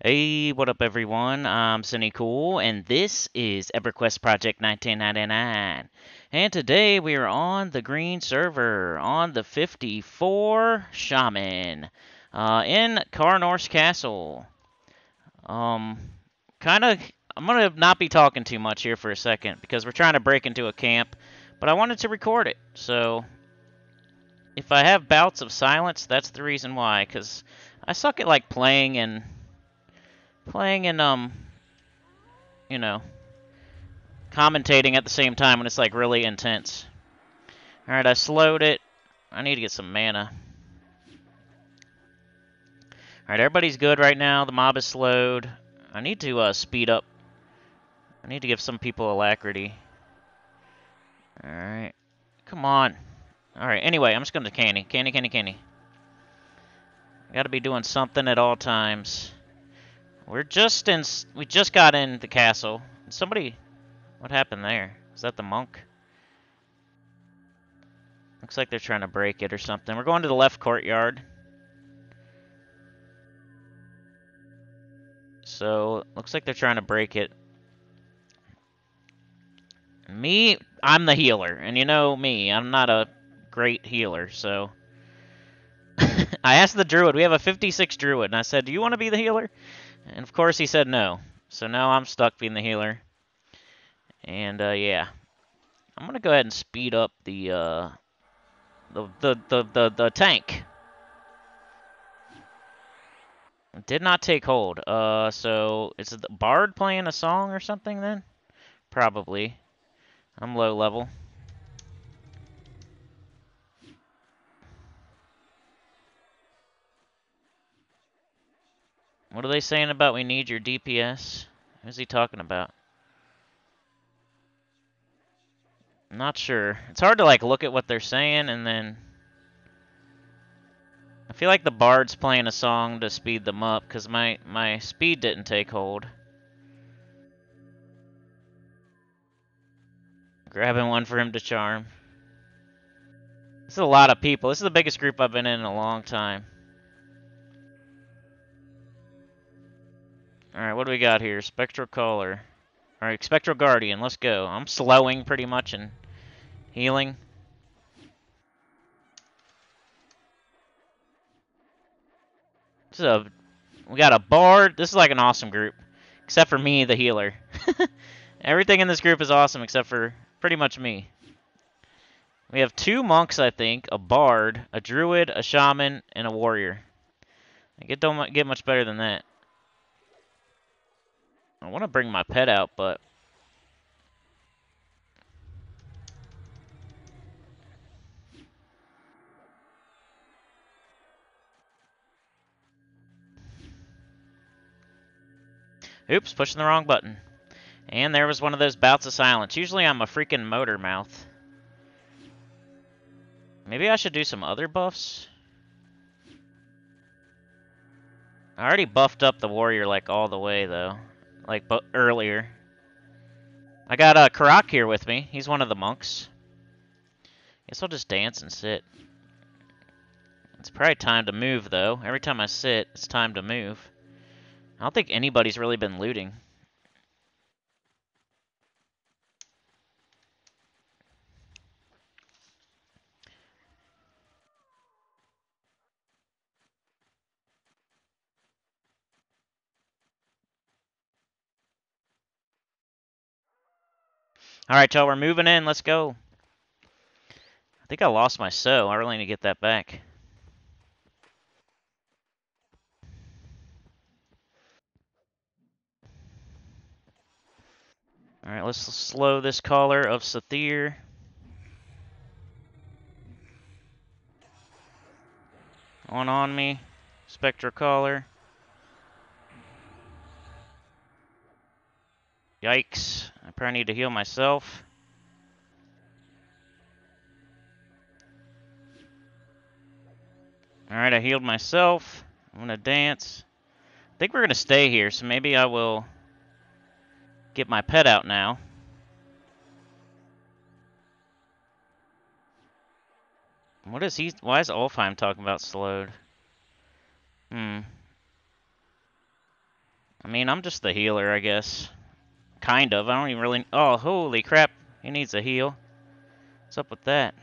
Hey, what up, everyone? I'm Sinnycool, and this is EverQuest Project 1999. And today we are on the green server on the 54 Shaman uh, in Karnor's Castle. Um, kind of, I'm gonna not be talking too much here for a second because we're trying to break into a camp, but I wanted to record it. So if I have bouts of silence, that's the reason why. Because I suck at like playing and playing and um you know commentating at the same time when it's like really intense. Alright, I slowed it. I need to get some mana. Alright, everybody's good right now. The mob is slowed. I need to uh, speed up. I need to give some people alacrity. Alright. Come on. Alright, anyway, I'm just going to canny. Canny, canny, canny. Gotta be doing something at all times. We're just in. We just got in the castle. Somebody. What happened there? Is that the monk? Looks like they're trying to break it or something. We're going to the left courtyard. So, looks like they're trying to break it. Me, I'm the healer. And you know me, I'm not a great healer, so... I asked the druid, we have a 56 druid, and I said, do you want to be the healer? And of course he said no. So now I'm stuck being the healer. And uh, yeah. I'm gonna go ahead and speed up the uh, the, the the the the tank. Did not take hold. Uh, so is the bard playing a song or something then? Probably. I'm low level. What are they saying about we need your DPS? Who's he talking about? Not sure. It's hard to like look at what they're saying and then I feel like the bard's playing a song to speed them up because my my speed didn't take hold. Grabbing one for him to charm. This is a lot of people. This is the biggest group I've been in in a long time. Alright, what do we got here? Spectral Caller. Alright, Spectral Guardian, let's go. I'm slowing pretty much and healing. This is a... We got a Bard. This is like an awesome group. Except for me, the healer. Everything in this group is awesome except for pretty much me. We have two monks, I think, a bard, a druid, a shaman, and a warrior. It don't get much better than that. I want to bring my pet out, but... Oops, pushing the wrong button. And there was one of those bouts of silence. Usually I'm a freaking motor mouth. Maybe I should do some other buffs? I already buffed up the warrior like all the way though like but earlier. I got uh, Karak here with me. He's one of the monks. Guess I'll just dance and sit. It's probably time to move, though. Every time I sit, it's time to move. I don't think anybody's really been looting. Alright, y'all, we're moving in. Let's go. I think I lost my so. I really need to get that back. Alright, let's slow this caller of Sathir. One on me. Spectra caller. Yikes. I probably need to heal myself. Alright, I healed myself. I'm going to dance. I think we're going to stay here, so maybe I will get my pet out now. What is he? Why is Ulfheim talking about slowed? Hmm. I mean, I'm just the healer, I guess. Kind of. I don't even really... Oh, holy crap. He needs a heal. What's up with that?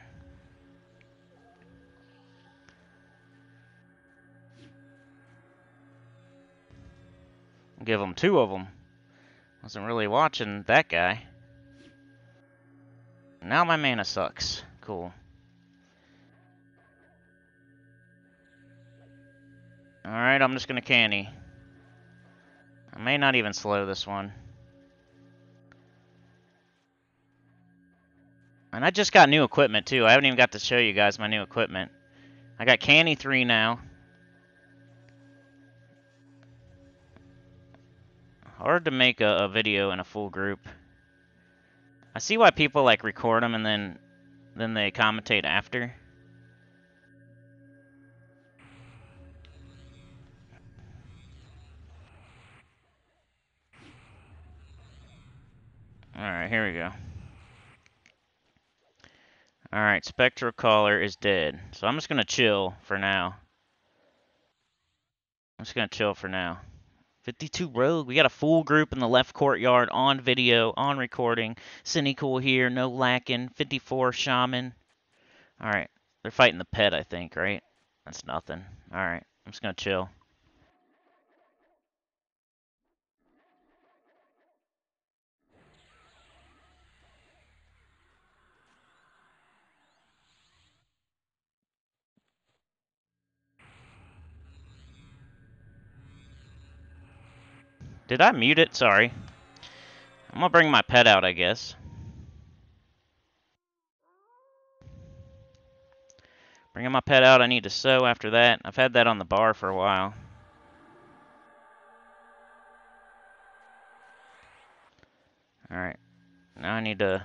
Give him two of them. Wasn't really watching that guy. Now my mana sucks. Cool. Alright, I'm just gonna canny. I may not even slow this one. And I just got new equipment too. I haven't even got to show you guys my new equipment. I got Canny 3 now. Hard to make a, a video in a full group. I see why people like record them and then then they commentate after. Alright, here we go. Alright, Spectral Caller is dead. So I'm just going to chill for now. I'm just going to chill for now. 52 Rogue. We got a full group in the left courtyard on video, on recording. Sinnycool here, no lacking. 54 Shaman. Alright, they're fighting the pet, I think, right? That's nothing. Alright, I'm just going to chill. Did I mute it? Sorry. I'm gonna bring my pet out, I guess. Bringing my pet out, I need to sew after that. I've had that on the bar for a while. Alright. Now I need to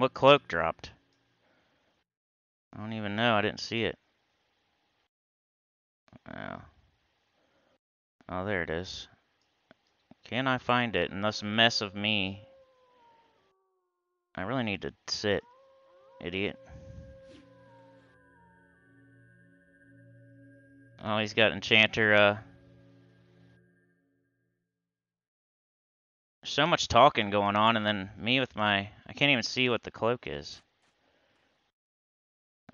What cloak dropped? I don't even know. I didn't see it. Oh. Oh, there it is. Can I find it in this mess of me? I really need to sit, idiot. Oh, he's got Enchanter, uh... so much talking going on, and then me with my... I can't even see what the cloak is.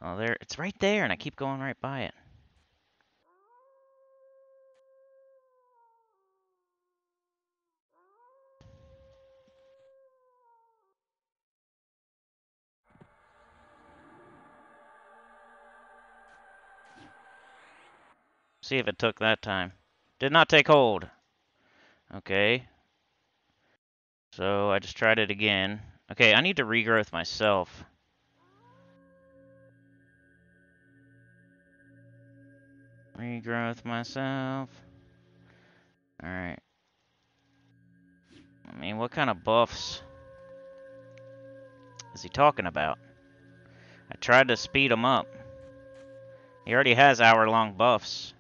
Oh, there... It's right there, and I keep going right by it. See if it took that time. Did not take hold. Okay. So I just tried it again. Okay, I need to regrowth myself. Regrowth myself. Alright. I mean, what kind of buffs is he talking about? I tried to speed him up. He already has hour-long buffs.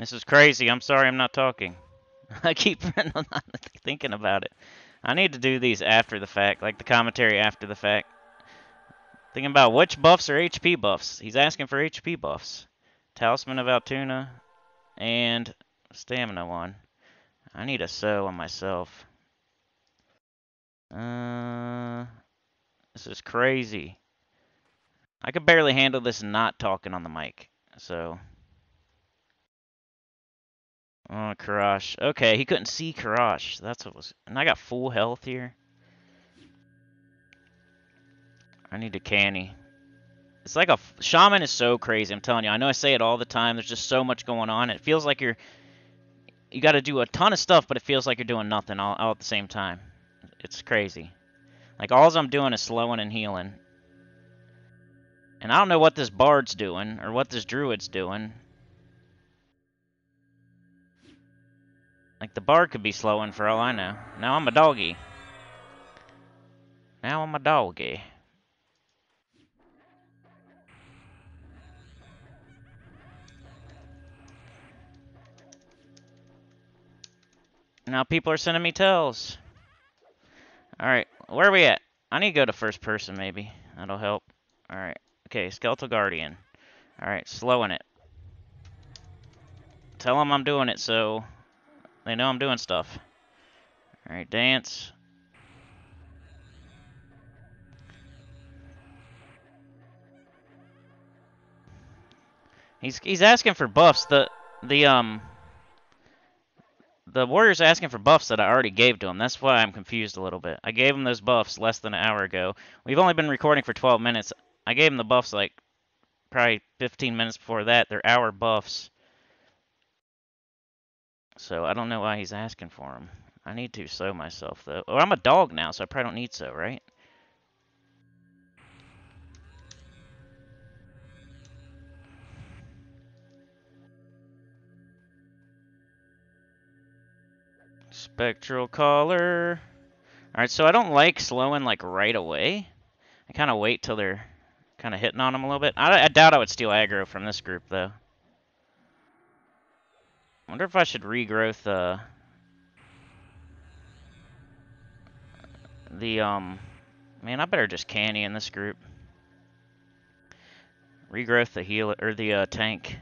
This is crazy. I'm sorry I'm not talking. I keep thinking about it. I need to do these after the fact, like the commentary after the fact. Thinking about which buffs are HP buffs. He's asking for HP buffs. Talisman of Altuna and Stamina one. I need a so on myself. Uh, this is crazy. I could barely handle this not talking on the mic, so... Oh, Karash. Okay, he couldn't see Karash. That's what was... And I got full health here. I need a canny. It's like a... Shaman is so crazy, I'm telling you. I know I say it all the time. There's just so much going on. It feels like you're... You got to do a ton of stuff, but it feels like you're doing nothing all, all at the same time. It's crazy. Like, all I'm doing is slowing and healing. And I don't know what this bard's doing, or what this druid's doing. Like, the bar could be slowing for all I know. Now I'm a doggy. Now I'm a doggy. Now people are sending me tells. Alright, where are we at? I need to go to first person, maybe. That'll help. Alright. Okay, Skeletal Guardian. Alright, slowing it. Tell them I'm doing it so they know I'm doing stuff. Alright, dance. He's he's asking for buffs. The the um the warrior's asking for buffs that I already gave to him. That's why I'm confused a little bit. I gave him those buffs less than an hour ago. We've only been recording for 12 minutes. I gave him the buffs like probably 15 minutes before that. They're hour buffs. So I don't know why he's asking for them. I need to sew myself, though. Oh, I'm a dog now, so I probably don't need so, right? Spectral Caller. Alright, so I don't like slowing, like, right away. I kind of wait till they're kind of hitting on them a little bit. I, I doubt I would steal aggro from this group, though wonder if I should regrowth uh, the, um, man, I better just canny in this group. Regrowth the heal or the uh, tank.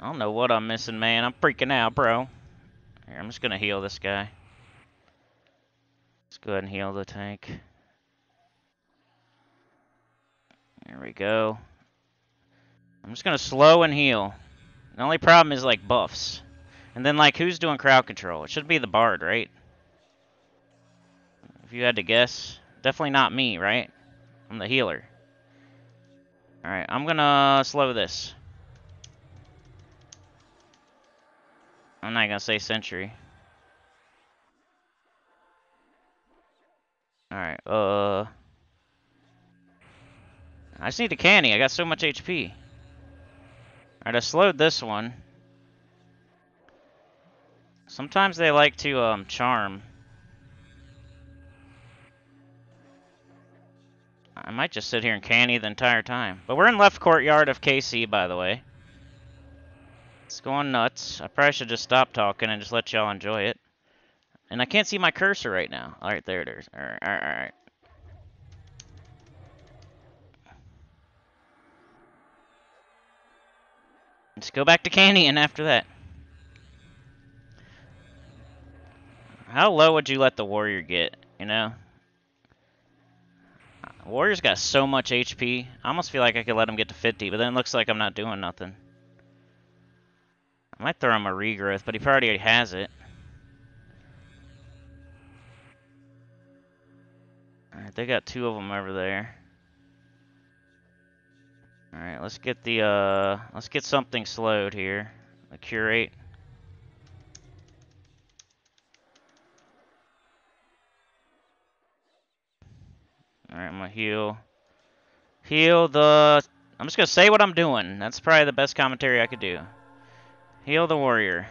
I don't know what I'm missing, man. I'm freaking out, bro. Here, I'm just gonna heal this guy. Let's go ahead and heal the tank. There we go. I'm just gonna slow and heal. The only problem is like buffs. And then like who's doing crowd control? It should be the bard, right? If you had to guess. Definitely not me, right? I'm the healer. Alright, I'm gonna slow this. I'm not gonna say sentry. Alright, uh... I just need a canny. I got so much HP. Alright, I slowed this one. Sometimes they like to um, charm. I might just sit here and canny the entire time. But we're in left courtyard of KC, by the way. It's going nuts. I probably should just stop talking and just let y'all enjoy it. And I can't see my cursor right now. Alright, there it is. Alright, alright, alright. Let's go back to Canyon after that. How low would you let the warrior get, you know? Warrior's got so much HP. I almost feel like I could let him get to 50, but then it looks like I'm not doing nothing. I might throw him a regrowth, but he probably already has it. Alright, they got two of them over there. Alright, let's get the, uh, let's get something slowed here. The curate. Alright, I'm gonna heal. Heal the... I'm just gonna say what I'm doing. That's probably the best commentary I could do. Heal the warrior.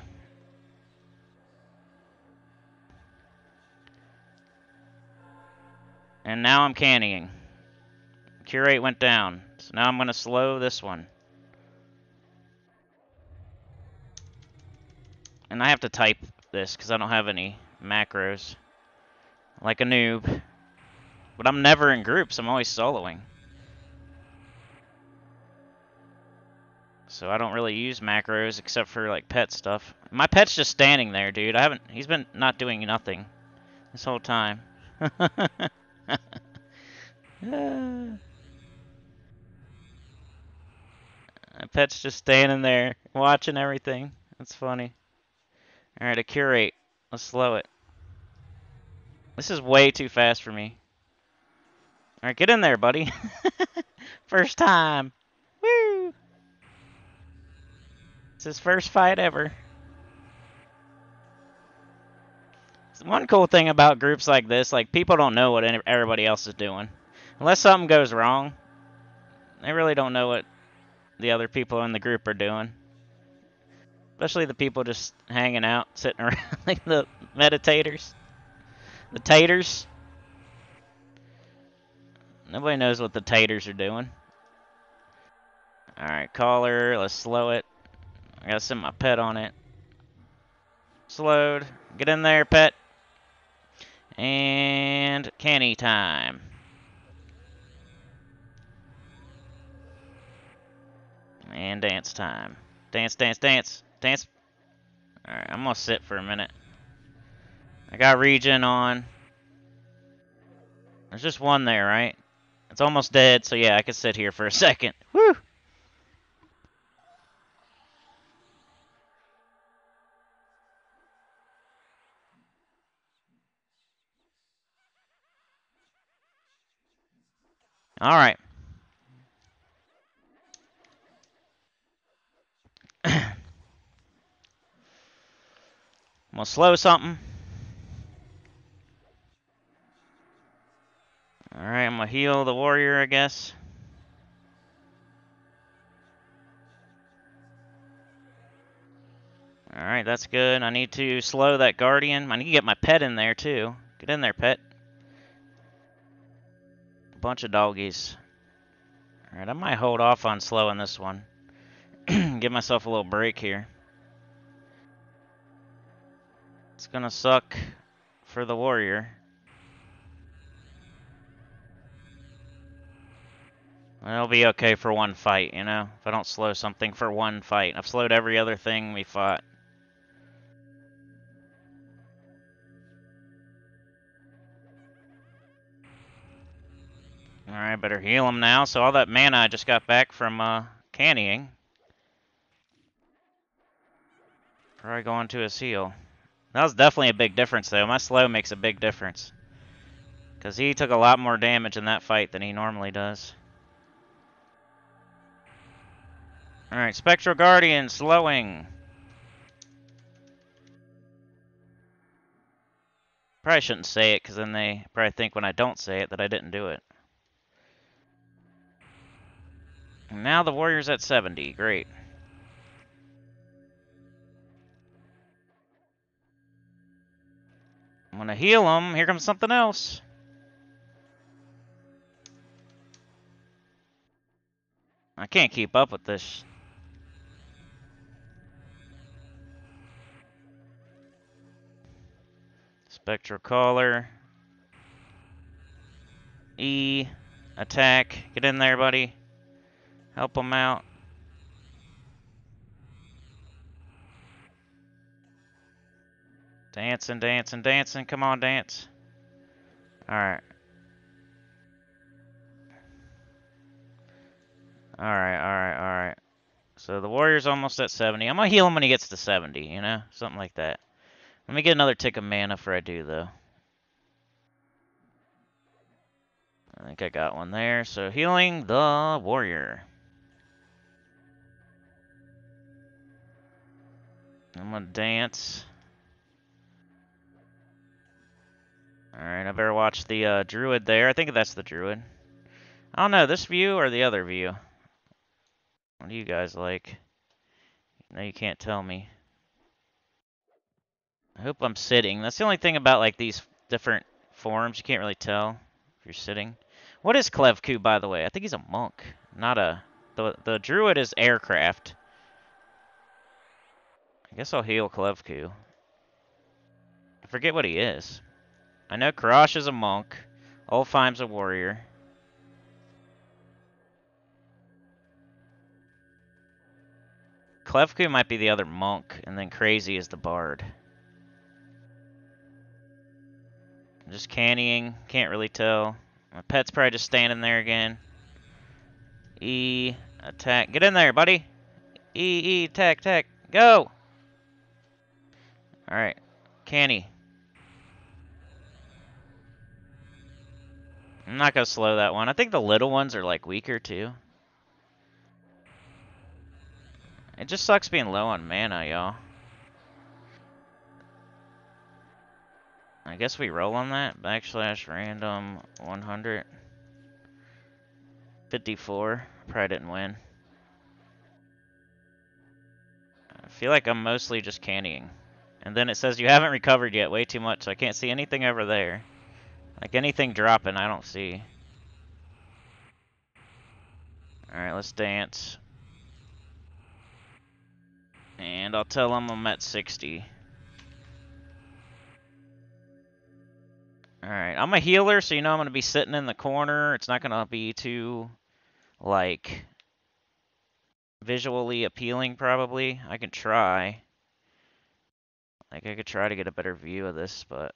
And now I'm cannying. Curate went down. So now I'm going to slow this one. And I have to type this because I don't have any macros. Like a noob. But I'm never in groups. I'm always soloing. So I don't really use macros except for like pet stuff. My pet's just standing there, dude. I haven't... He's been not doing nothing this whole time. uh. My pet's just standing there watching everything. That's funny. Alright, a curate. Let's slow it. This is way too fast for me. Alright, get in there, buddy. First time. Woo! It's his first fight ever. One cool thing about groups like this, like, people don't know what everybody else is doing. Unless something goes wrong, they really don't know what the other people in the group are doing. Especially the people just hanging out, sitting around, like the meditators. The taters. Nobody knows what the taters are doing. Alright, caller, let's slow it. I gotta send my pet on it. Slowed. Get in there, pet. And canny time. And dance time. Dance, dance, dance, dance. Alright, I'm gonna sit for a minute. I got regen on. There's just one there, right? It's almost dead, so yeah, I can sit here for a second. Woo! All I'm gonna slow something. Alright, I'm gonna heal the warrior, I guess. Alright, that's good. I need to slow that guardian. I need to get my pet in there, too. Get in there, pet. A bunch of doggies. Alright, I might hold off on slowing this one. Give myself a little break here. It's gonna suck for the warrior. It'll be okay for one fight, you know? If I don't slow something for one fight. I've slowed every other thing we fought. Alright, better heal him now. So all that mana I just got back from uh, cannying. Probably going to his heal. That was definitely a big difference, though. My slow makes a big difference. Because he took a lot more damage in that fight than he normally does. Alright, Spectral Guardian, slowing. Probably shouldn't say it, because then they probably think when I don't say it that I didn't do it. And now the Warrior's at 70. Great. I'm gonna heal him. Here comes something else. I can't keep up with this. Spectral Caller. E. Attack. Get in there, buddy. Help him out. Dancing, dancing, dancing. Come on, dance. Alright. Alright, alright, alright. So the Warrior's almost at 70. I'm going to heal him when he gets to 70, you know? Something like that. Let me get another tick of mana before I do, though. I think I got one there. So healing the Warrior. I'm going to dance. Alright, I better watch the uh, druid there. I think that's the druid. I don't know, this view or the other view? What do you guys like? No, you can't tell me. I hope I'm sitting. That's the only thing about like these different forms. You can't really tell if you're sitting. What is Klevku, by the way? I think he's a monk, not a... The, the druid is aircraft. I guess I'll heal Klevku. I forget what he is. I know Karash is a monk. Ulfheim's a warrior. Klevku might be the other monk, and then Crazy is the bard. I'm just cannying, can't really tell. My pet's probably just standing there again. E, attack. Get in there, buddy. E, E, attack, attack. Go! Alright. Canny. I'm not going to slow that one. I think the little ones are, like, weaker, too. It just sucks being low on mana, y'all. I guess we roll on that. Backslash random 100. 54. Probably didn't win. I feel like I'm mostly just cannying. And then it says you haven't recovered yet. Way too much. So I can't see anything over there. Like anything dropping, I don't see. Alright, let's dance. And I'll tell them I'm at 60. Alright, I'm a healer, so you know I'm going to be sitting in the corner. It's not going to be too, like, visually appealing, probably. I can try. Like, I could try to get a better view of this, but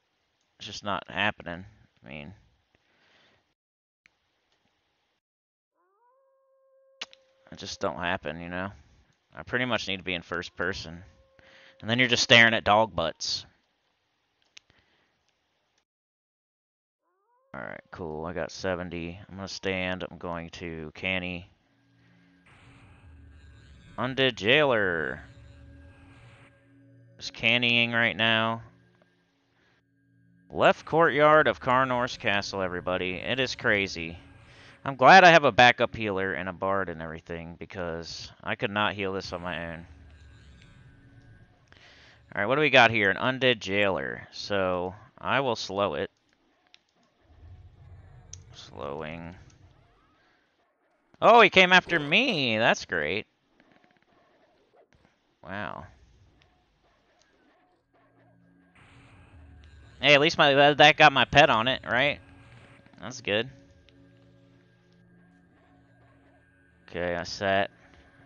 it's just not happening. I mean... It just don't happen, you know? I pretty much need to be in first person. And then you're just staring at dog butts. Alright, cool. I got 70. I'm going to stand. I'm going to Canny. Undead Jailer. Just cannying right now. Left courtyard of Karnor's Castle, everybody. It is crazy. I'm glad I have a backup healer and a bard and everything because I could not heal this on my own. Alright, what do we got here? An undead jailer. So, I will slow it. Slowing. Oh, he came after me! That's great. Wow. Hey, at least my that got my pet on it, right? That's good. Okay, I sat.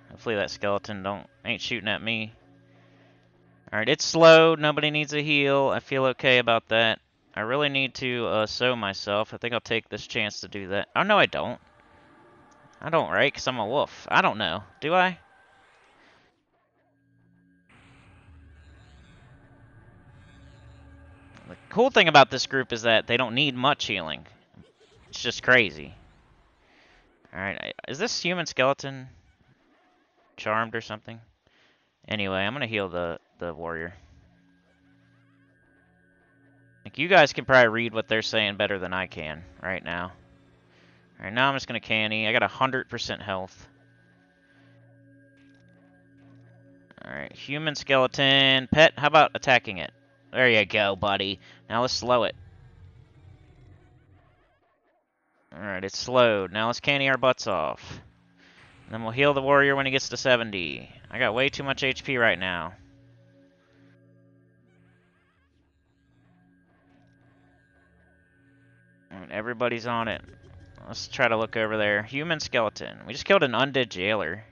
Hopefully that skeleton don't ain't shooting at me. Alright, it's slow. Nobody needs a heal. I feel okay about that. I really need to uh, sow myself. I think I'll take this chance to do that. Oh, no, I don't. I don't, right? Because I'm a wolf. I don't know. Do I? Cool thing about this group is that they don't need much healing. It's just crazy. Alright, is this human skeleton charmed or something? Anyway, I'm gonna heal the, the warrior. Like, you guys can probably read what they're saying better than I can right now. Alright, now I'm just gonna canny. I got 100% health. Alright, human skeleton. Pet, how about attacking it? There you go, buddy. Now let's slow it. Alright, it's slowed. Now let's canny our butts off. And then we'll heal the warrior when he gets to 70. I got way too much HP right now. And everybody's on it. Let's try to look over there. Human skeleton. We just killed an undead jailer.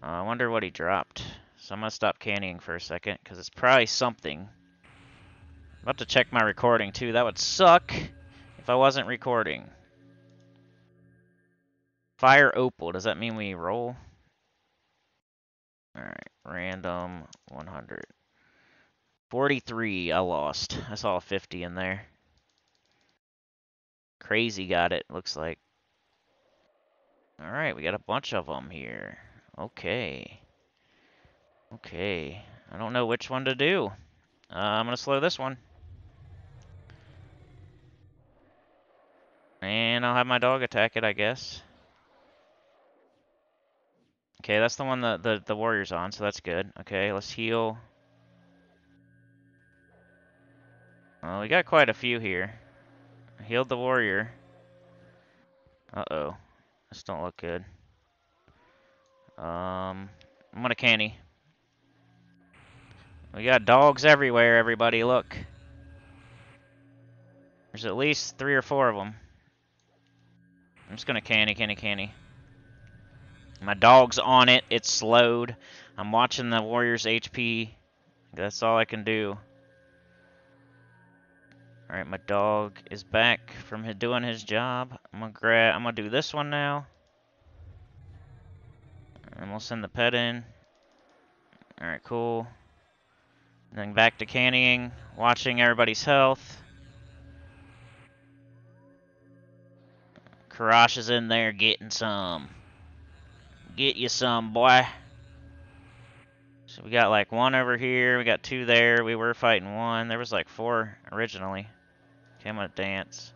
Uh, I wonder what he dropped. So I'm going to stop cannying for a second, because it's probably something. I'm about to check my recording, too. That would suck if I wasn't recording. Fire opal. Does that mean we roll? Alright. Random 100. 43 I lost. I saw a 50 in there. Crazy got it, looks like. Alright, we got a bunch of them here. Okay. Okay. I don't know which one to do. Uh, I'm going to slow this one. And I'll have my dog attack it, I guess. Okay, that's the one that the, the warrior's on, so that's good. Okay, let's heal. Well, we got quite a few here. Healed the warrior. Uh-oh. This don't look good. Um, I'm gonna canny. We got dogs everywhere, everybody. Look. There's at least three or four of them. I'm just gonna canny, canny, canny. My dog's on it. It's slowed. I'm watching the Warriors HP. That's all I can do. Alright, my dog is back from doing his job. I'm gonna grab I'm gonna do this one now. And we'll send the pet in. Alright, cool. Then back to cannying, watching everybody's health. Karash is in there getting some. Get you some, boy. So we got like one over here. We got two there. We were fighting one. There was like four originally. Okay, I'm gonna dance.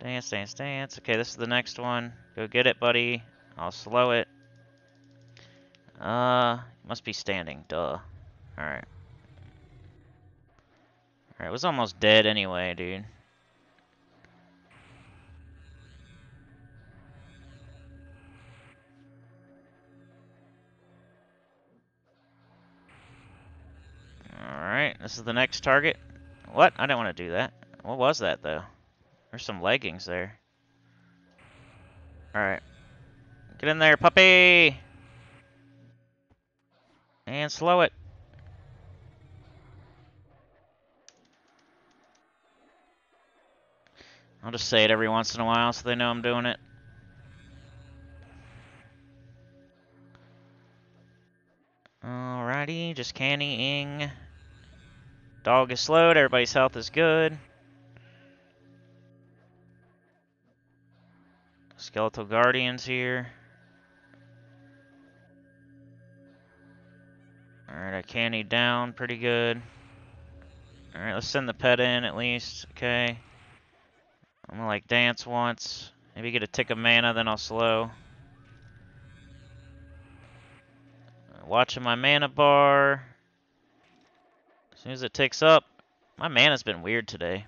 Dance, dance, dance. Okay, this is the next one. Go get it, buddy. I'll slow it. Uh, must be standing. Duh. Alright. Alright, it was almost dead anyway, dude. Alright, this is the next target. What? I didn't want to do that. What was that, though? There's some leggings there. Alright. Get in there, puppy! And slow it. I'll just say it every once in a while so they know I'm doing it. Alrighty, just cannying. Dog is slowed, everybody's health is good. Skeletal Guardians here. Alright, I canny down pretty good. Alright, let's send the pet in at least. Okay. I'm gonna like dance once. Maybe get a tick of mana, then I'll slow. Watching my mana bar. As soon as it ticks up, my mana's been weird today.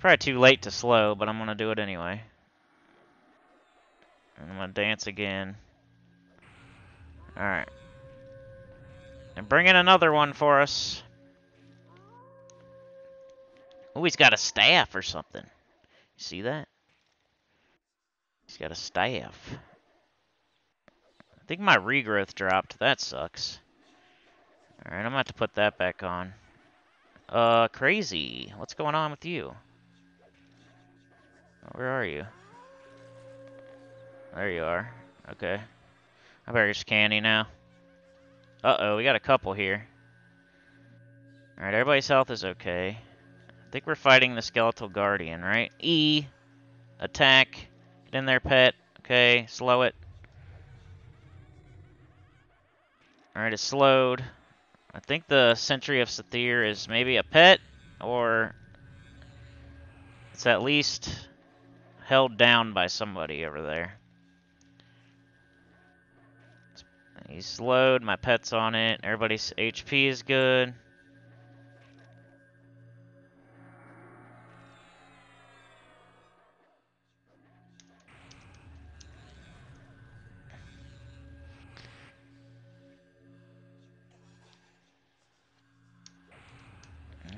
Probably too late to slow, but I'm gonna do it anyway. And I'm gonna dance again. Alright. And bring in another one for us. Oh, he's got a staff or something. See that? He's got a staff. I think my regrowth dropped. That sucks. Alright, I'm have to put that back on. Uh, crazy. What's going on with you? Where are you? There you are. Okay. I better just canny now. Uh-oh, we got a couple here. Alright, everybody's health is okay. I think we're fighting the Skeletal Guardian, right? E. Attack. Get in there, pet. Okay, slow it. Alright, it's slowed. I think the Sentry of Sathir is maybe a pet, or it's at least held down by somebody over there. He's slowed, my pet's on it, everybody's HP is good.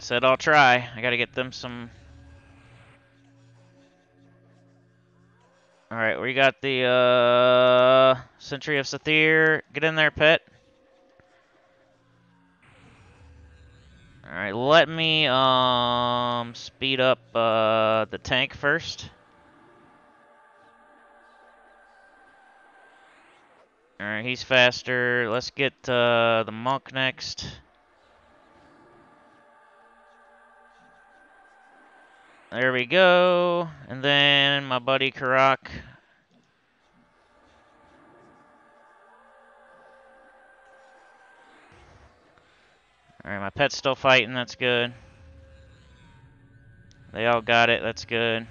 Said I'll try. I gotta get them some Alright, we got the uh, Sentry of Sathir. Get in there, pet. Alright, let me um speed up uh, the tank first. Alright, he's faster. Let's get uh, the monk next. There we go. And then my buddy Karak. Alright, my pet's still fighting. That's good. They all got it. That's good.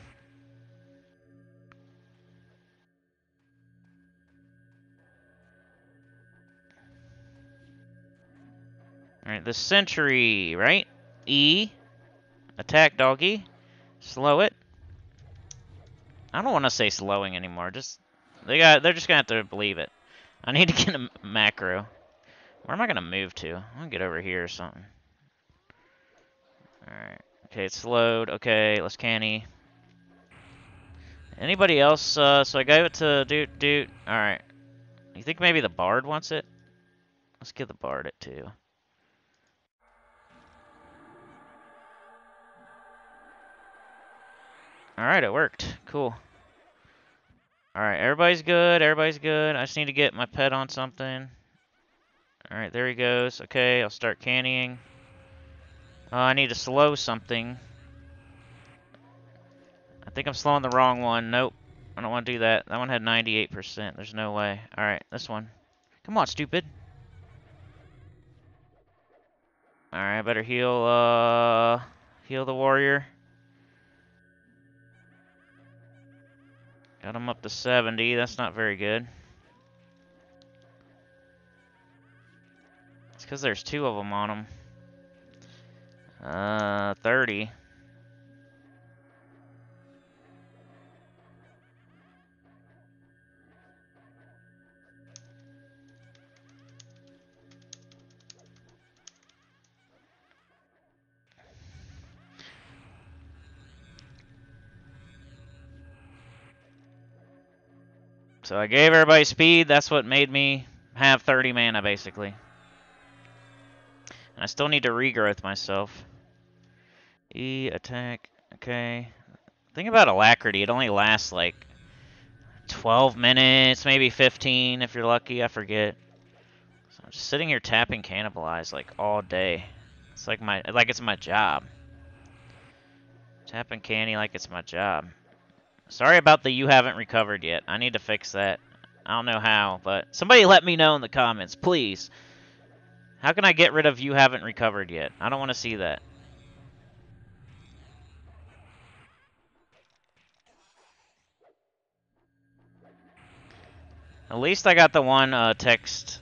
Alright, the sentry, right? E. Attack doggy. Slow it. I don't want to say slowing anymore. Just they got they're just gonna have to believe it. I need to get a macro. Where am I gonna move to? I'm gonna get over here or something. Alright. Okay, it's slowed. Okay, let's canny. Anybody else? Uh, so I gave it to Doot Doot. Alright. You think maybe the Bard wants it? Let's give the Bard it too. Alright, it worked. Cool. Alright, everybody's good. Everybody's good. I just need to get my pet on something. Alright, there he goes. Okay, I'll start canning. Uh, I need to slow something. I think I'm slowing the wrong one. Nope. I don't want to do that. That one had 98%. There's no way. Alright, this one. Come on, stupid. Alright, I better heal, uh... Heal the warrior. Got him up to 70. That's not very good. It's because there's two of them on him. Uh, 30. So I gave everybody speed. That's what made me have 30 mana, basically. And I still need to regrowth myself. E, attack, okay. Think about alacrity. It only lasts like 12 minutes, maybe 15 if you're lucky. I forget. So I'm just sitting here tapping cannibalize like all day. It's like my like it's my job. Tapping canny like it's my job. Sorry about the you haven't recovered yet. I need to fix that. I don't know how, but somebody let me know in the comments, please. How can I get rid of you haven't recovered yet? I don't want to see that. At least I got the one uh, text,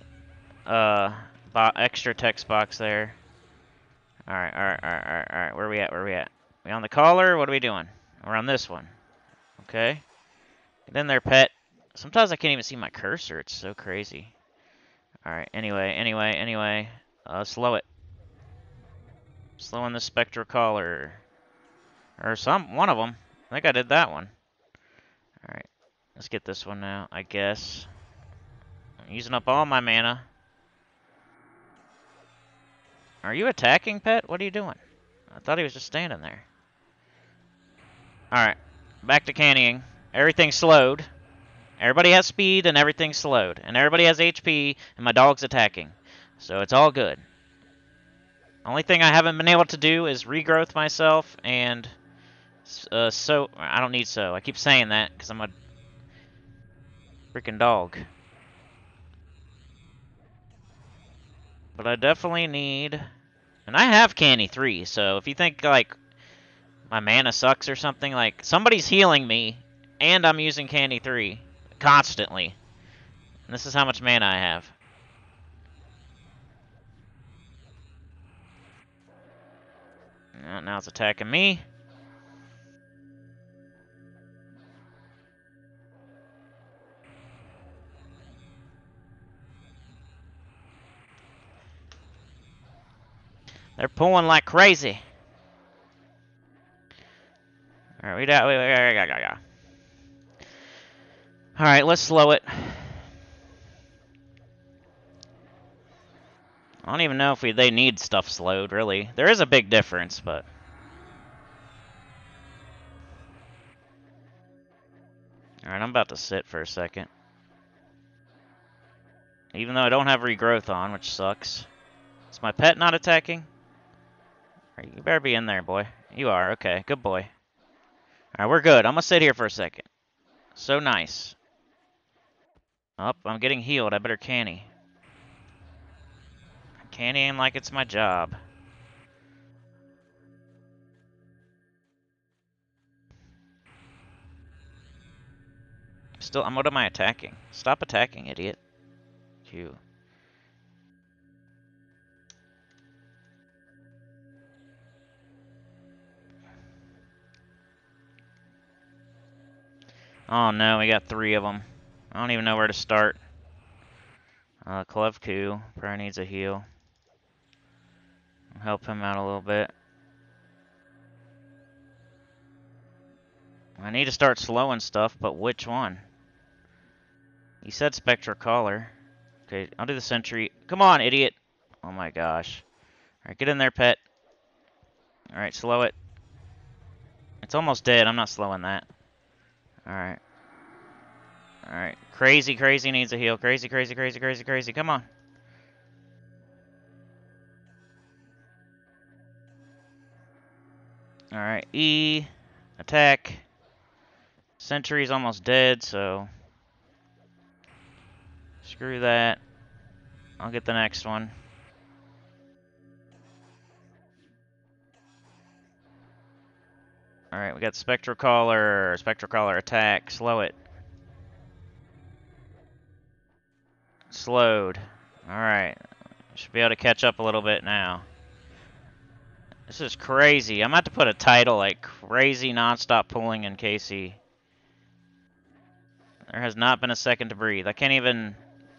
uh, extra text box there. Alright, alright, alright, alright, alright. Where we at? Where are we at? We on the caller? What are we doing? We're on this one. Okay. Get in there, pet. Sometimes I can't even see my cursor. It's so crazy. Alright, anyway, anyway, anyway. Uh, slow it. Slowing the spectral caller. Or some, one of them. I think I did that one. Alright, let's get this one now, I guess. I'm using up all my mana. Are you attacking, pet? What are you doing? I thought he was just standing there. Alright, back to cannying. Everything's slowed. Everybody has speed and everything's slowed. And everybody has HP and my dog's attacking. So it's all good. Only thing I haven't been able to do is regrowth myself and uh, so I don't need so. I keep saying that because I'm a freaking dog. But I definitely need... And I have Canny 3, so if you think, like, my mana sucks or something, like, somebody's healing me, and I'm using Canny 3 constantly. And this is how much mana I have. Oh, now it's attacking me. They're pulling like crazy. Alright, we got. Alright, let's slow it. I don't even know if we, they need stuff slowed, really. There is a big difference, but... Alright, I'm about to sit for a second. Even though I don't have regrowth on, which sucks. Is my pet not attacking? You better be in there, boy. You are. Okay, good boy. Alright, we're good. I'm gonna sit here for a second. So nice. Up, oh, I'm getting healed. I better canny. Cannying like it's my job. Still, I'm, what am I attacking? Stop attacking, idiot. You. Oh no, we got three of them. I don't even know where to start. Uh, Klevku probably needs a heal. Help him out a little bit. I need to start slowing stuff, but which one? He said Spectral Caller. Okay, I'll do the Sentry. Come on, idiot! Oh my gosh. Alright, get in there, pet. Alright, slow it. It's almost dead. I'm not slowing that. Alright. Alright. Crazy, crazy needs a heal. Crazy, crazy, crazy, crazy, crazy. Come on. Alright, E. Attack. Sentry's almost dead, so... Screw that. I'll get the next one. Alright, we got Spectral Caller. Spectral Caller attack. Slow it. Slowed. Alright. Should be able to catch up a little bit now. This is crazy. I'm about to put a title like Crazy Nonstop Pulling in KC. There has not been a second to breathe. I can't even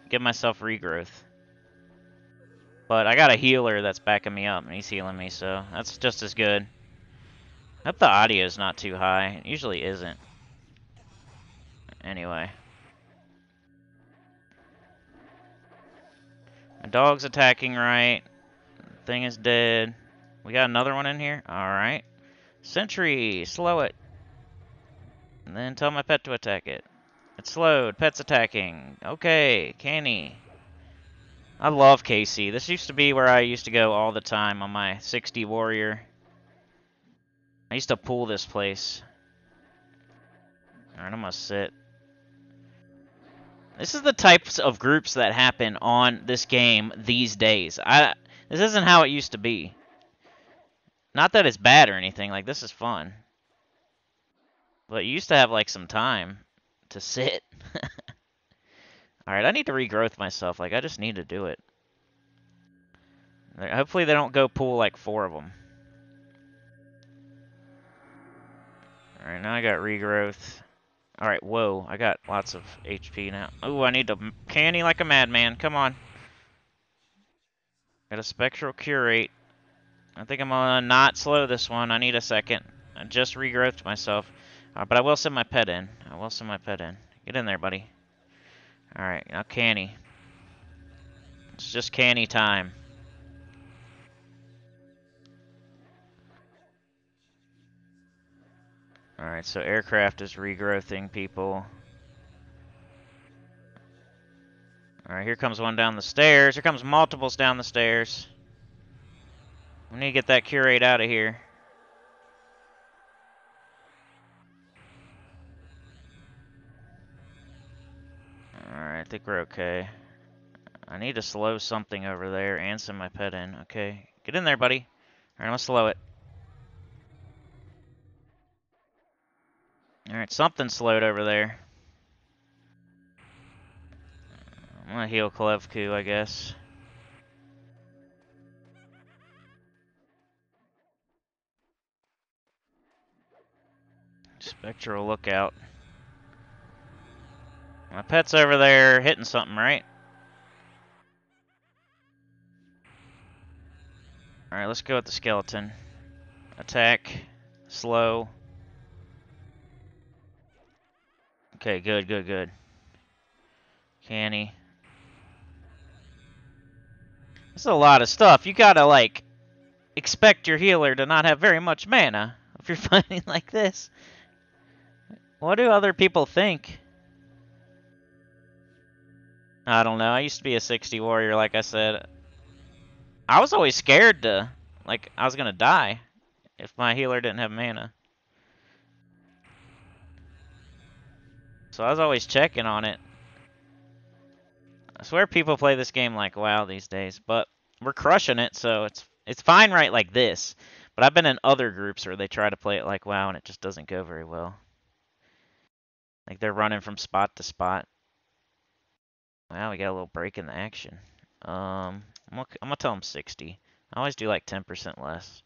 give myself regrowth. But I got a healer that's backing me up, and he's healing me, so that's just as good. Hope the audio is not too high. It usually isn't. Anyway. My dog's attacking right. Thing is dead. We got another one in here? Alright. Sentry, slow it. And then tell my pet to attack it. It's slowed. Pet's attacking. Okay, Canny. I love KC. This used to be where I used to go all the time on my 60 warrior. I used to pull this place. Alright, I'm gonna sit. This is the types of groups that happen on this game these days. I This isn't how it used to be. Not that it's bad or anything, like this is fun. But you used to have like some time to sit. Alright, I need to regrowth myself. Like, I just need to do it. Hopefully they don't go pull like four of them. Alright, now I got regrowth. Alright, whoa, I got lots of HP now. Oh, I need to canny like a madman. Come on. Got a spectral curate. I think I'm gonna not slow this one. I need a second. I just regrowthed myself. Uh, but I will send my pet in. I will send my pet in. Get in there, buddy. Alright, now canny. It's just canny time. Alright, so aircraft is regrowthing people. Alright, here comes one down the stairs. Here comes multiples down the stairs. We need to get that curate out of here. Alright, I think we're okay. I need to slow something over there and send my pet in. Okay, get in there, buddy. Alright, I'm gonna slow it. Alright, something slowed over there. I'm gonna heal Klevku, I guess. Spectral lookout. My pet's over there hitting something, right? Alright, let's go with the skeleton. Attack. Slow. Okay, good, good, good. Canny. This is a lot of stuff. You gotta, like, expect your healer to not have very much mana if you're fighting like this. What do other people think? I don't know. I used to be a 60 warrior, like I said. I was always scared to, like, I was gonna die if my healer didn't have mana. So I was always checking on it. I swear people play this game like WoW these days, but we're crushing it, so it's it's fine right like this. But I've been in other groups where they try to play it like WoW and it just doesn't go very well. Like they're running from spot to spot. Wow, we got a little break in the action. Um, I'm gonna, I'm gonna tell them 60. I always do like 10% less.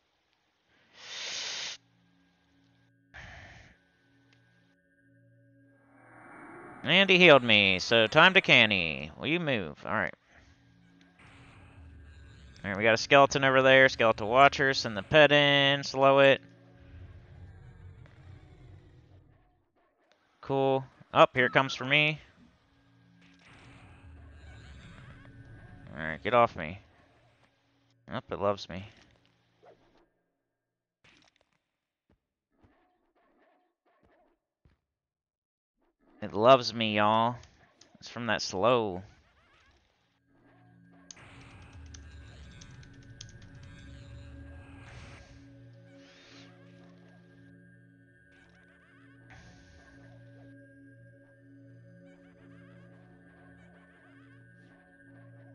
And he healed me, so time to canny. Will you move? Alright. Alright, we got a skeleton over there. Skeletal watcher. Send the pet in. Slow it. Cool. Up, oh, here it comes for me. Alright, get off me. Up, oh, it loves me. It loves me, y'all. It's from that slow.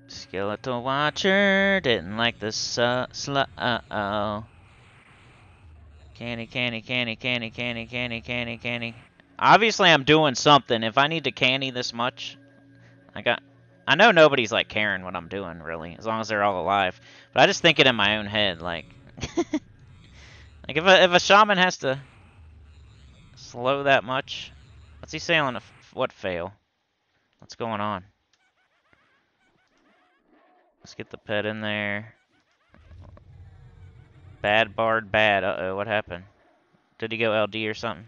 Skeletal Watcher didn't like the uh, slow. Uh oh. Canny, canny, canny, canny, canny, canny, canny, canny. Obviously, I'm doing something. If I need to canny this much, I got. I know nobody's like caring what I'm doing really, as long as they're all alive. But I just think it in my own head, like, like if a if a shaman has to slow that much, what's he sailing? What fail? What's going on? Let's get the pet in there. Bad Bard bad. Uh-oh, what happened? Did he go LD or something?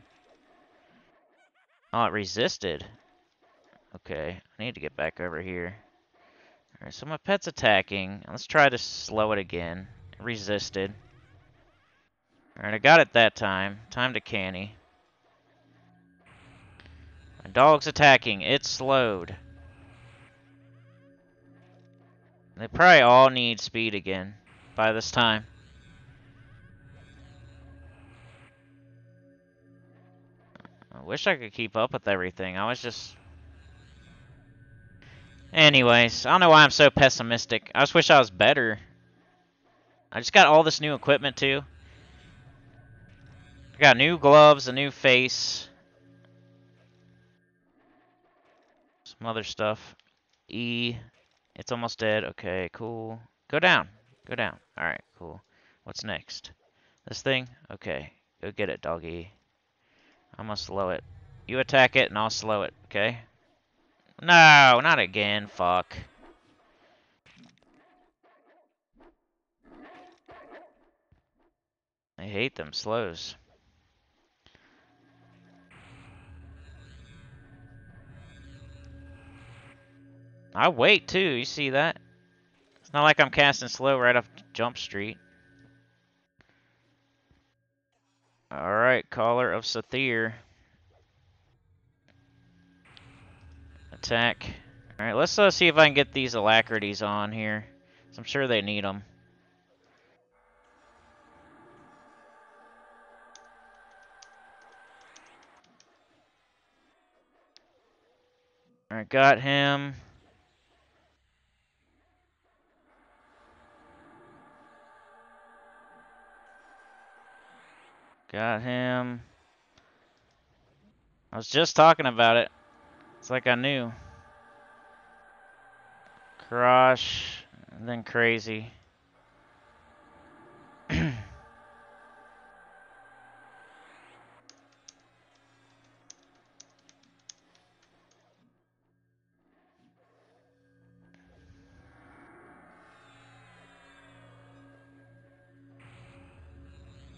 Oh, it resisted. Okay, I need to get back over here. Alright, so my pet's attacking. Let's try to slow it again. It resisted. Alright, I got it that time. Time to canny. My dog's attacking. It's slowed. They probably all need speed again by this time. Wish I could keep up with everything. I was just... Anyways, I don't know why I'm so pessimistic. I just wish I was better. I just got all this new equipment, too. I got new gloves, a new face. Some other stuff. E. It's almost dead. Okay, cool. Go down. Go down. Alright, cool. What's next? This thing? Okay. Go get it, doggy. I'm gonna slow it. You attack it, and I'll slow it, okay? No, not again. Fuck. I hate them slows. I wait too, you see that? It's not like I'm casting slow right off Jump Street. Alright, Caller of Sathir. Attack. Alright, let's uh, see if I can get these alacrities on here. I'm sure they need them. Alright, got him. Got him. I was just talking about it. It's like I knew. Crush, then crazy.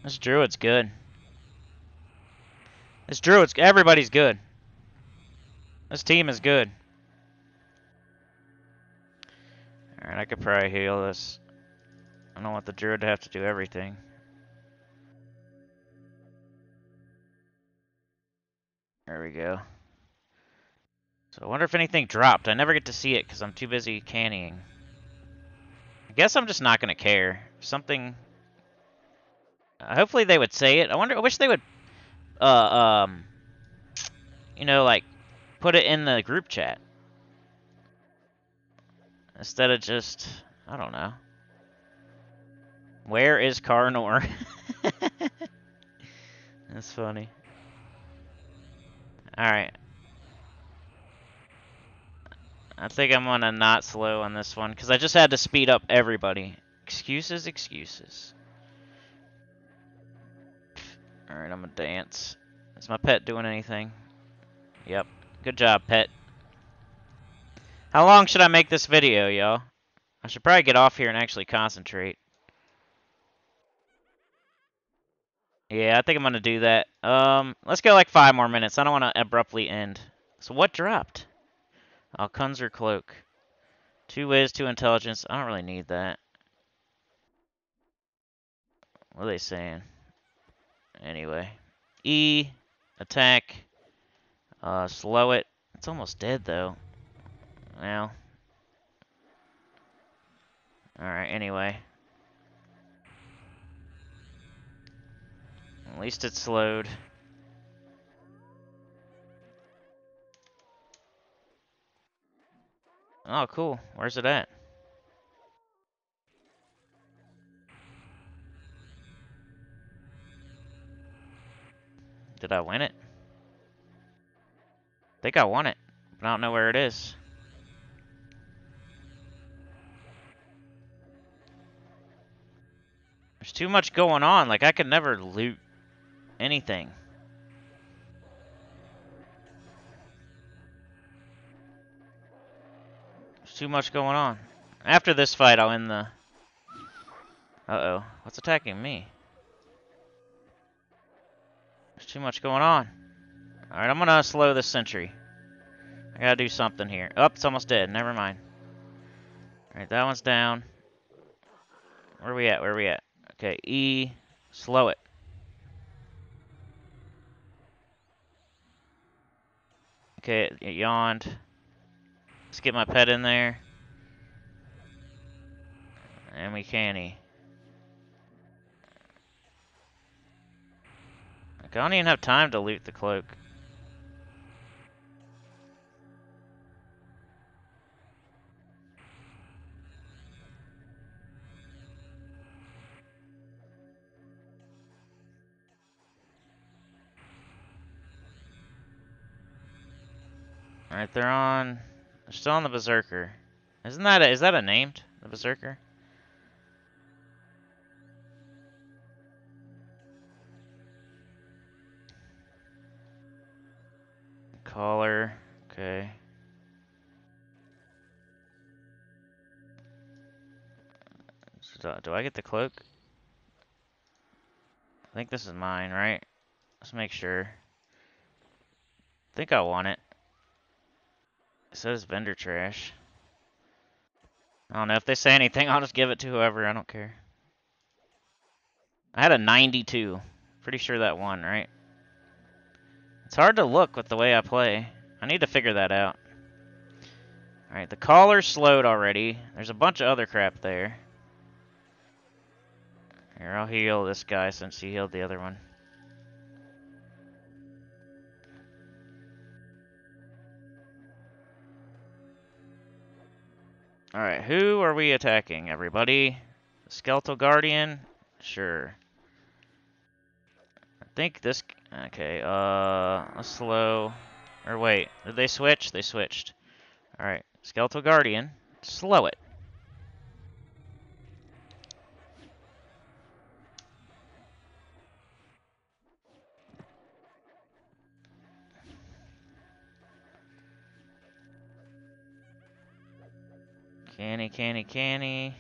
This druid's good. This druid's everybody's good. This team is good. Alright, I could probably heal this. I don't want the druid to have to do everything. There we go. So I wonder if anything dropped. I never get to see it because I'm too busy canning. I guess I'm just not going to care. Something... Uh, hopefully they would say it. I wonder. I wish they would uh, um, you know, like, put it in the group chat. Instead of just, I don't know. Where is Karnor? That's funny. Alright. I think I'm gonna not slow on this one, because I just had to speed up everybody. Excuses, excuses. Alright, I'm gonna dance. Is my pet doing anything? Yep. Good job, pet. How long should I make this video, y'all? I should probably get off here and actually concentrate. Yeah, I think I'm going to do that. Um, Let's go like five more minutes. I don't want to abruptly end. So what dropped? Oh, Cloak. Two ways to intelligence. I don't really need that. What are they saying? Anyway. E. Attack. Uh, slow it. It's almost dead, though. Well. Alright, anyway. At least it's slowed. Oh, cool. Where's it at? Did I win it? I think I won it, but I don't know where it is. There's too much going on. Like, I could never loot anything. There's too much going on. After this fight, I'll end the... Uh-oh. What's attacking me? There's too much going on. Alright, I'm gonna slow this sentry. I gotta do something here. Oh, it's almost dead. Never mind. Alright, that one's down. Where are we at? Where are we at? Okay, E. Slow it. Okay, it yawned. Let's get my pet in there. And we canny. I don't even have time to loot the cloak. Alright, they're on... They're still on the Berserker. Isn't that a, is that a named? The Berserker? Caller. Okay. So, do I get the cloak? I think this is mine, right? Let's make sure. I think I want it. It says vendor trash. I don't know. If they say anything, I'll just give it to whoever. I don't care. I had a 92. Pretty sure that won, right? It's hard to look with the way I play. I need to figure that out. Alright, the caller slowed already. There's a bunch of other crap there. Here, I'll heal this guy since he healed the other one. Alright, who are we attacking, everybody? Skeletal Guardian? Sure. I think this... Okay, uh... Let's slow... Or wait, did they switch? They switched. Alright, Skeletal Guardian. Slow it. Canny, canny, canny.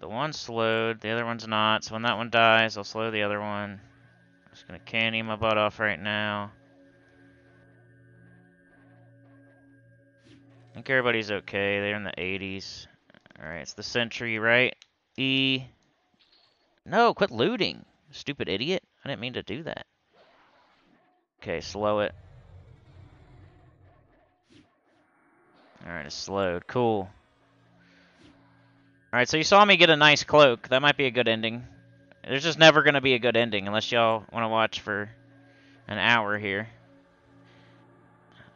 The one's slowed, the other one's not. So when that one dies, I'll slow the other one. I'm just gonna canny my butt off right now. I think everybody's okay. They're in the 80s. Alright, it's the sentry, right? E. No, quit looting. Stupid idiot. I didn't mean to do that. Okay, slow it. Alright, it's slowed. Cool. Alright, so you saw me get a nice cloak. That might be a good ending. There's just never going to be a good ending unless y'all want to watch for an hour here.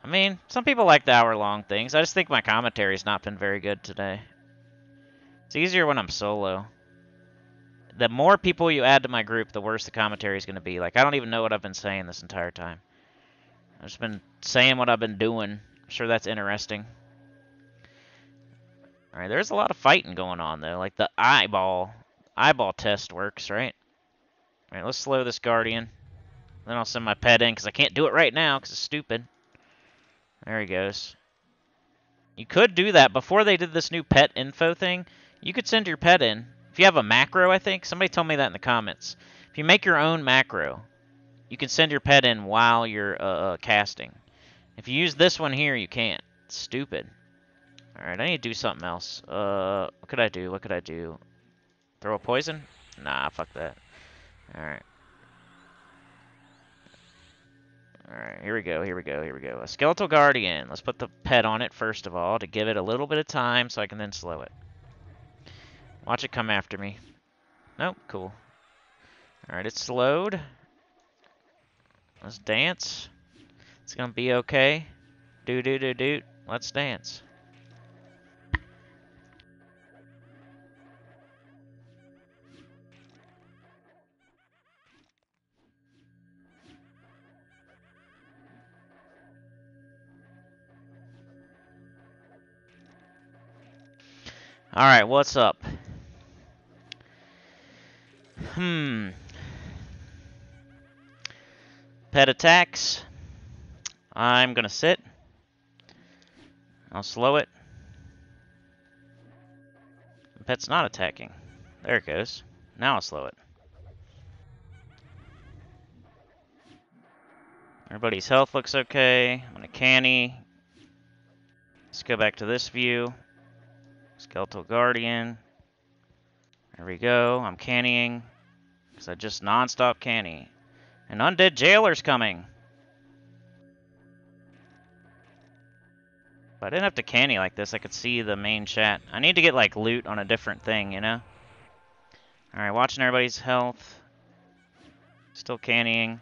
I mean, some people like the hour-long things. I just think my commentary's not been very good today. It's easier when I'm solo. The more people you add to my group, the worse the commentary is going to be. Like, I don't even know what I've been saying this entire time. I've just been saying what I've been doing. I'm sure that's interesting. Alright, there's a lot of fighting going on, though. Like, the eyeball eyeball test works, right? Alright, let's slow this Guardian. Then I'll send my pet in, because I can't do it right now, because it's stupid. There he goes. You could do that before they did this new pet info thing. You could send your pet in. If you have a macro, I think somebody told me that in the comments. If you make your own macro, you can send your pet in while you're uh, uh, casting. If you use this one here, you can't. It's stupid. Alright, I need to do something else. Uh, what could I do? What could I do? Throw a poison? Nah, fuck that. Alright. Alright, here we go, here we go, here we go. A Skeletal Guardian. Let's put the pet on it first of all to give it a little bit of time so I can then slow it. Watch it come after me. Nope, cool. Alright, it's slowed. Let's dance. It's gonna be okay. Do do do do. Let's dance. Alright, what's up? Hmm. Pet attacks. I'm gonna sit. I'll slow it. Pet's not attacking. There it goes. Now I'll slow it. Everybody's health looks okay. I'm gonna canny. Let's go back to this view. Skeletal Guardian. There we go. I'm cannying. Because I just non-stop canny. An undead jailer's coming. If I didn't have to canny like this, I could see the main chat. I need to get, like, loot on a different thing, you know? Alright, watching everybody's health. Still cannying.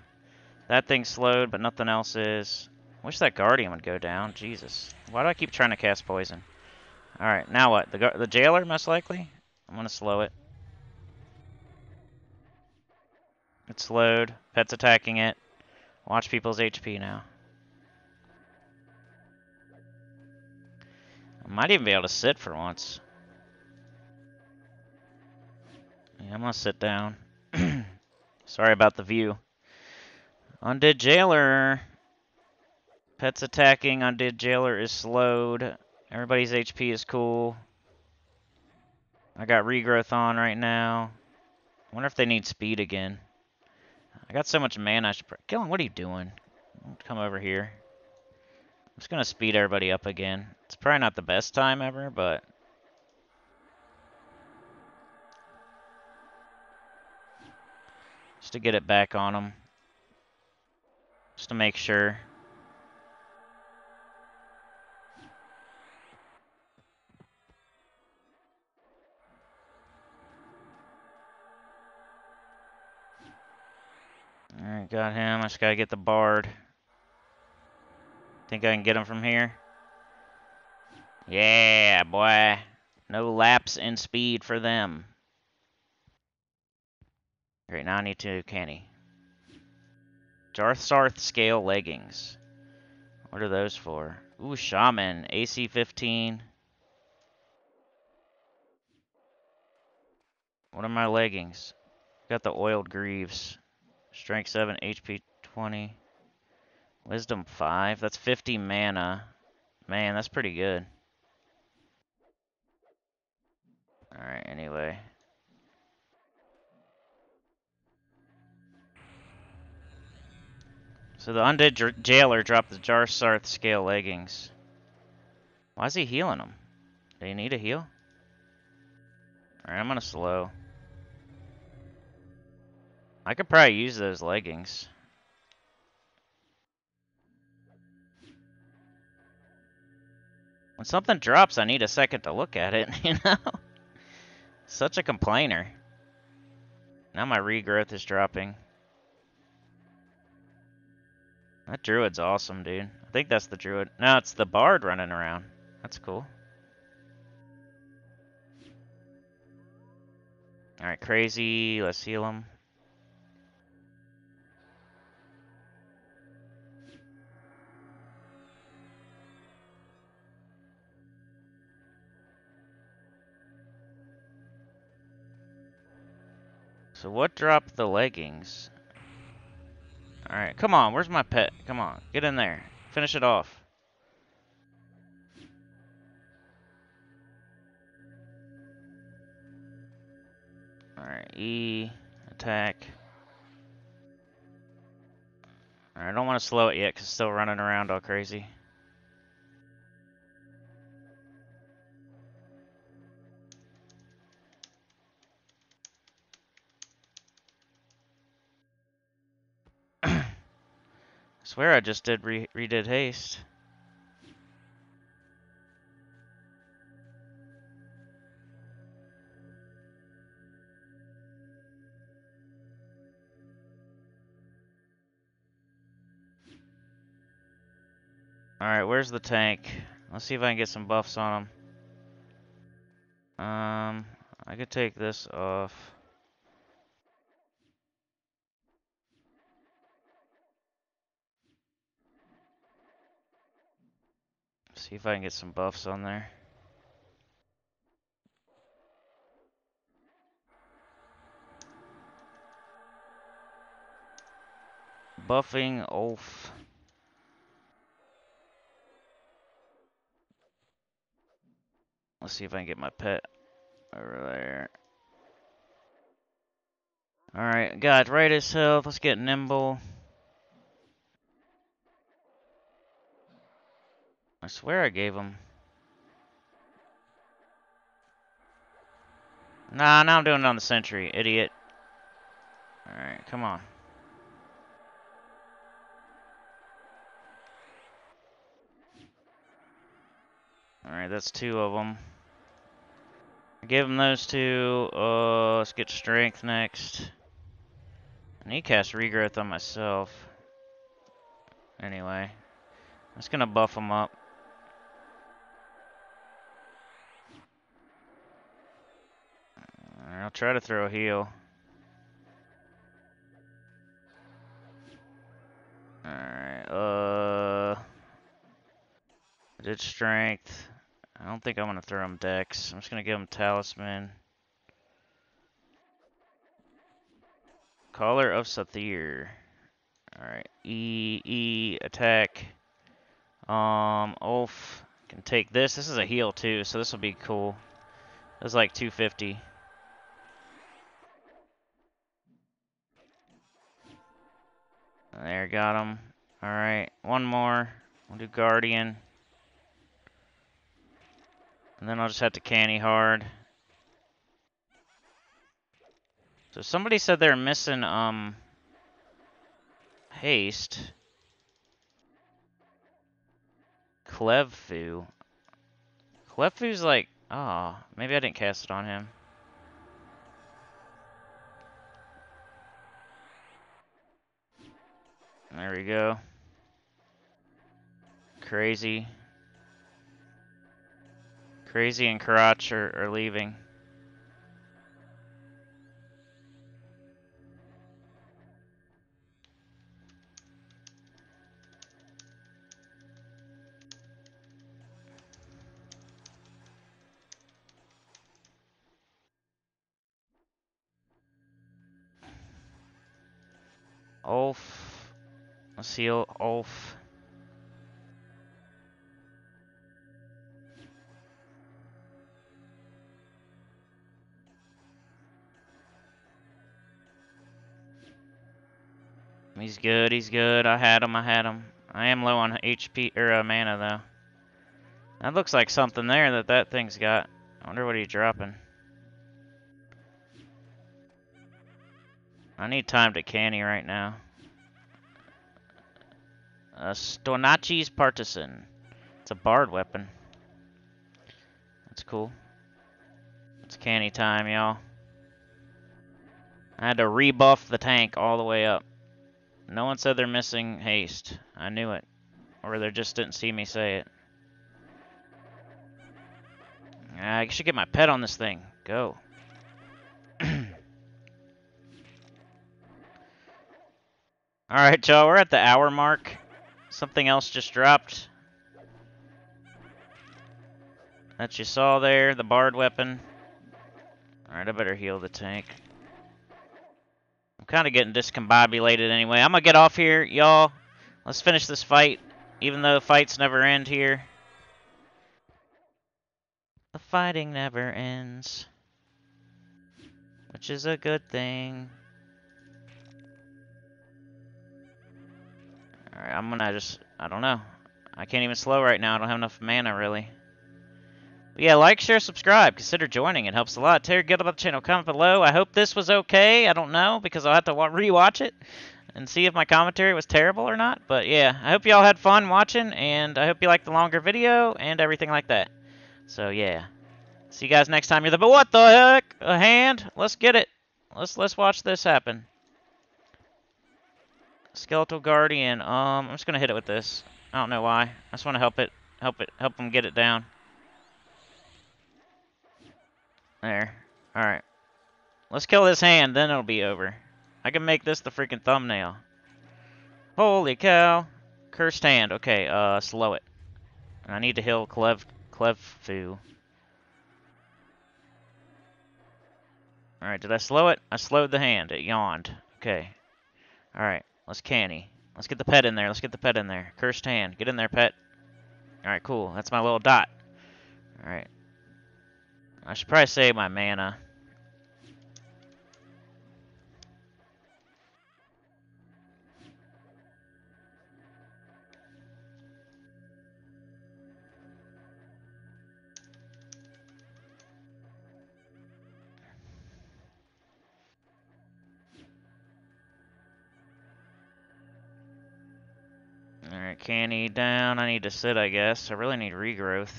That thing slowed, but nothing else is. Wish that Guardian would go down. Jesus. Why do I keep trying to cast poison? Alright, now what? The, the jailer, most likely? I'm gonna slow it. It's slowed. Pet's attacking it. Watch people's HP now. I might even be able to sit for once. Yeah, I'm gonna sit down. Sorry about the view. Undead Jailer. Pet's attacking. Undead Jailer is slowed. Everybody's HP is cool. I got regrowth on right now. I wonder if they need speed again. I got so much mana I should... Gillen, what are you doing? Come over here. I'm just going to speed everybody up again. It's probably not the best time ever, but... Just to get it back on them. Just to make sure. Alright, got him. I just gotta get the bard. Think I can get him from here? Yeah, boy. No lapse in speed for them. Great, now I need to canny. Jarsarth scale leggings. What are those for? Ooh, shaman. AC 15. What are my leggings? Got the oiled greaves. Strength 7, HP 20. Wisdom 5. That's 50 mana. Man, that's pretty good. Alright, anyway. So the undead jailer dropped the Jarsarth scale leggings. Why is he healing them? Do you need a heal? Alright, I'm gonna slow. I could probably use those leggings. When something drops, I need a second to look at it, you know? Such a complainer. Now my regrowth is dropping. That druid's awesome, dude. I think that's the druid. No, it's the bard running around. That's cool. Alright, crazy. Let's heal him. So what dropped the leggings? Alright, come on. Where's my pet? Come on. Get in there. Finish it off. Alright, E, attack. Alright, I don't want to slow it yet because it's still running around all crazy. Swear I just did re redid haste. Alright, where's the tank? Let's see if I can get some buffs on him. Um, I could take this off. See if I can get some buffs on there. Buffing off. Let's see if I can get my pet over there. Alright, got Riotous Health. Let's get nimble. I swear I gave him. Nah, now I'm doing it on the sentry, idiot. Alright, come on. Alright, that's two of them. Give him those two. Uh, let's get strength next. I need cast regrowth on myself. Anyway, I'm just gonna buff him up. I'll try to throw a heal. Alright, uh... I did strength. I don't think I'm going to throw him Dex. I'm just going to give him Talisman. Caller of Sathir. Alright, E, E, attack. Um, Ulf can take this. This is a heal too, so this will be cool. It's like 250. There, got him. Alright, one more. We'll do Guardian. And then I'll just have to canny hard. So somebody said they're missing, um, haste. Klevfu. Klevfu's like, oh, maybe I didn't cast it on him. There we go. Crazy. Crazy and Karach are, are leaving. Oh, Ulf. Let's see He's good, he's good. I had him, I had him. I am low on HP, or uh, mana, though. That looks like something there that that thing's got. I wonder what he's dropping. I need time to canny right now. Uh, Stonachi's Partisan. It's a bard weapon. That's cool. It's canny time, y'all. I had to rebuff the tank all the way up. No one said they're missing haste. I knew it. Or they just didn't see me say it. I should get my pet on this thing. Go. Alright, y'all, we're at the hour mark. Something else just dropped. That you saw there, the bard weapon. Alright, I better heal the tank. I'm kind of getting discombobulated anyway. I'm going to get off here, y'all. Let's finish this fight, even though the fights never end here. The fighting never ends. which is a good thing. Alright, I'm gonna just, I don't know. I can't even slow right now. I don't have enough mana, really. But yeah, like, share, subscribe. Consider joining. It helps a lot. Tell your guild about the channel. Comment below. I hope this was okay. I don't know, because I'll have to rewatch it and see if my commentary was terrible or not. But yeah, I hope y'all had fun watching, and I hope you liked the longer video and everything like that. So yeah. See you guys next time. You're the, but what the heck? A hand? Let's get it. Let's let's watch this happen. Skeletal Guardian. Um, I'm just gonna hit it with this. I don't know why. I just want to help it, help it, help them get it down. There. All right. Let's kill this hand, then it'll be over. I can make this the freaking thumbnail. Holy cow. Cursed hand. Okay, uh, slow it. I need to heal Clev Cleffu. Alright, did I slow it? I slowed the hand. It yawned. Okay. Alright, let's canny. Let's get the pet in there. Let's get the pet in there. Cursed hand. Get in there, pet. Alright, cool. That's my little dot. Alright. I should probably save my mana. Alright, canny down. I need to sit, I guess. I really need regrowth.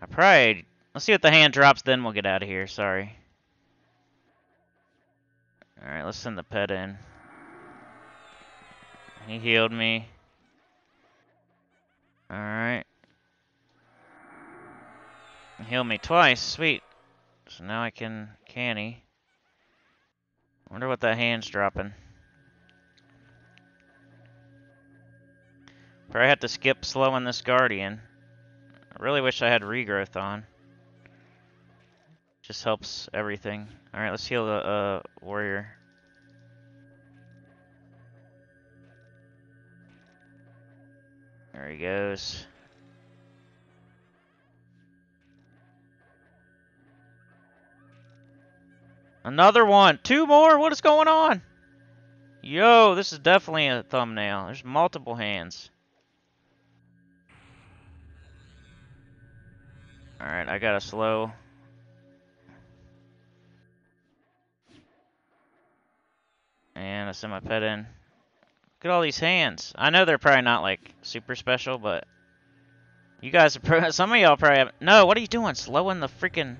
I probably... Let's see what the hand drops, then we'll get out of here. Sorry. Alright, let's send the pet in. He healed me. Alright. Healed me twice. Sweet. So now I can canny. Wonder what that hand's dropping. Probably have to skip slowing this Guardian. I really wish I had regrowth on. Just helps everything. Alright, let's heal the uh, Warrior. There he goes. Another one. Two more? What is going on? Yo, this is definitely a thumbnail. There's multiple hands. Alright, I got a slow. And I send my pet in. Look at all these hands. I know they're probably not like super special, but you guys are some of y'all probably have. No, what are you doing? Slowing the freaking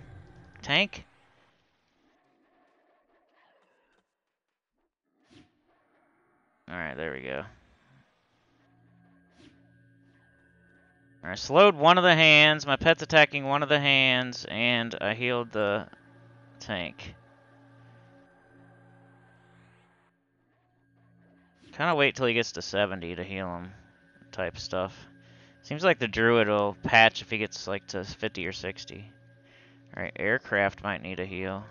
tank? Alright, there we go. I slowed one of the hands, my pet's attacking one of the hands, and I healed the tank. Kind of wait till he gets to 70 to heal him, type stuff. Seems like the druid will patch if he gets like to 50 or 60. Alright, aircraft might need a heal.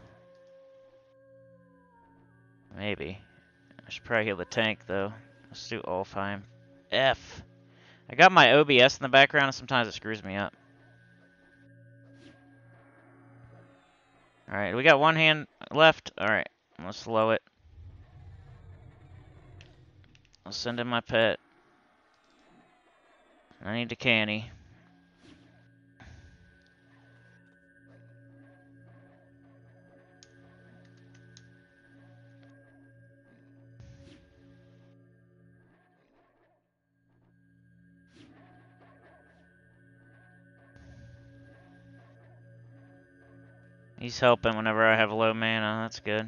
Maybe. I should probably heal the tank though. Let's do Ulfheim. F. I got my OBS in the background, and sometimes it screws me up. Alright, we got one hand left. Alright, let's slow it. I'll send in my pet. I need to canny. He's helping whenever I have low mana. That's good.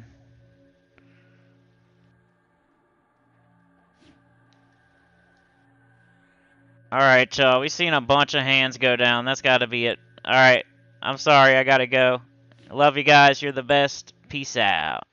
Alright, y'all. We've seen a bunch of hands go down. That's got to be it. Alright. I'm sorry. I got to go. Love you guys. You're the best. Peace out.